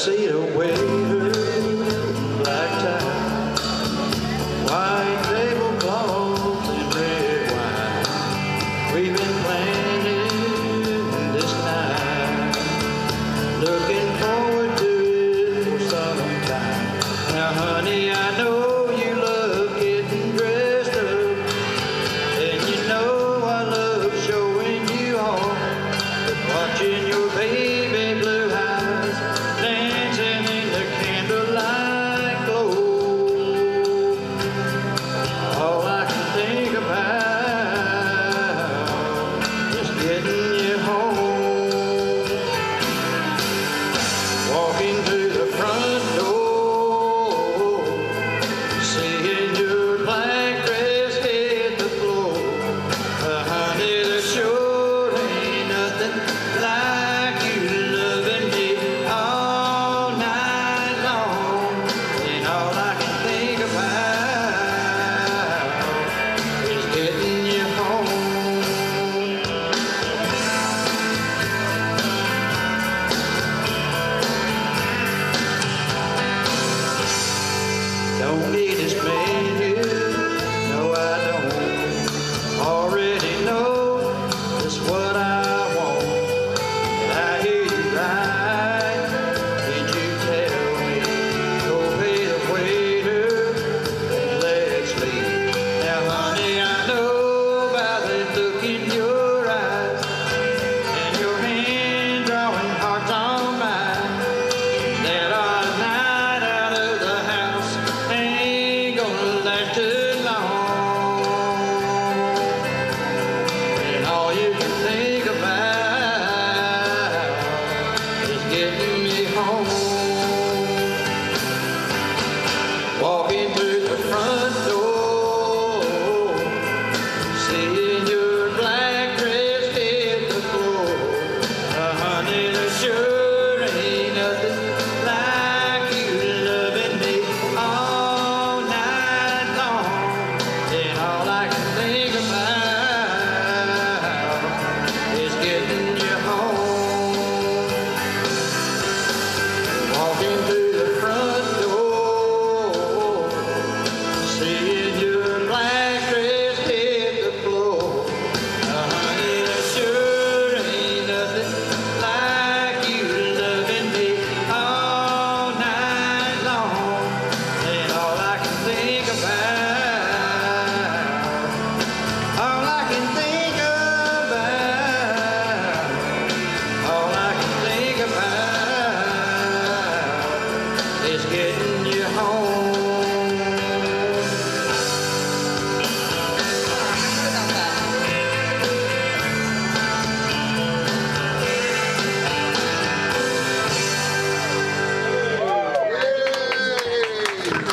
tuxedo waiter, black tie, white tablecloth and red wine. We've been playing. honey, I know. no need is made. Take me home.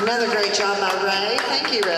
Another great job by Ray. Thank you, Ray.